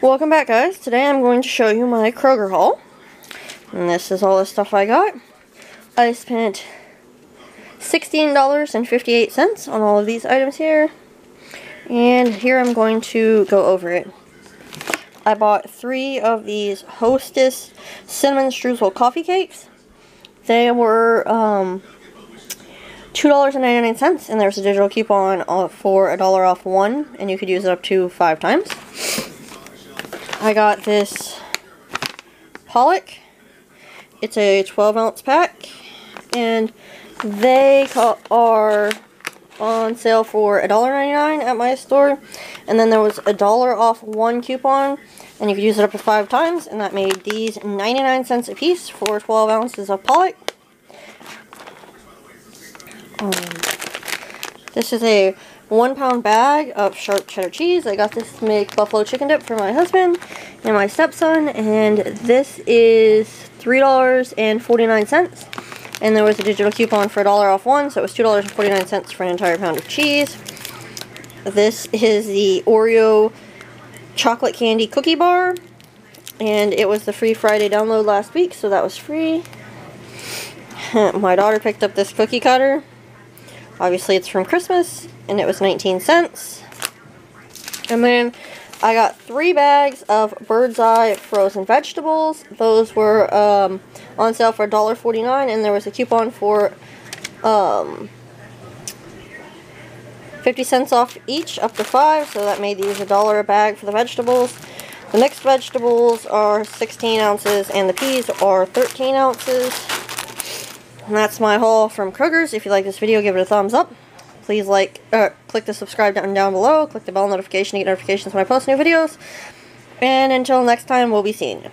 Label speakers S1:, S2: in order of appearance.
S1: Welcome back guys. Today I'm going to show you my Kroger haul. And this is all the stuff I got. I spent $16.58 on all of these items here. And here I'm going to go over it. I bought three of these Hostess Cinnamon Streusel Coffee Cakes. They were um, $2.99 and there's a digital coupon for a dollar off one and you could use it up to five times. I got this Pollock. It's a 12 ounce pack and they are on sale for $1.99 at my store and then there was a dollar off one coupon and you could use it up to five times and that made these 99 cents a piece for 12 ounces of Pollock. Um, this is a one pound bag of sharp cheddar cheese. I got this to make buffalo chicken dip for my husband and my stepson. And this is $3.49. And there was a digital coupon for a dollar off one, so it was $2.49 for an entire pound of cheese. This is the Oreo chocolate candy cookie bar. And it was the free Friday download last week, so that was free. my daughter picked up this cookie cutter. Obviously it's from Christmas and it was 19 cents. And then I got three bags of Bird's Eye frozen vegetables. Those were um, on sale for $1.49 and there was a coupon for um, 50 cents off each, up to five, so that made these a dollar a bag for the vegetables. The mixed vegetables are 16 ounces and the peas are 13 ounces. And that's my haul from Kroger's. If you like this video, give it a thumbs up. Please like, uh, click the subscribe button down below. Click the bell notification to get notifications when I post new videos. And until next time, we'll be seeing you.